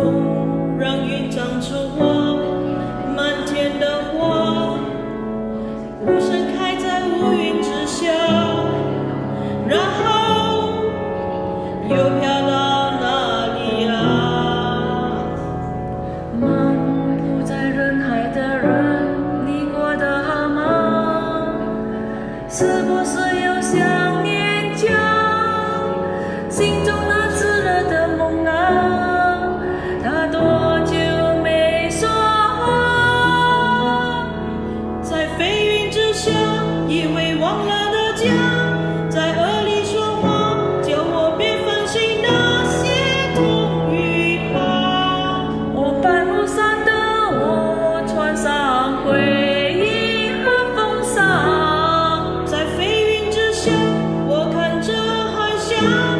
风让云长出花，满天的花，无声开在乌云之下。然后又飘到哪里呀？漫步在人海的人，你过得好吗？是不是又想念家？心中。家，在耳里说话，叫我别烦心。那些痛与怕，我半路散的，我穿上回忆和风沙，在飞云之下，我看着海下。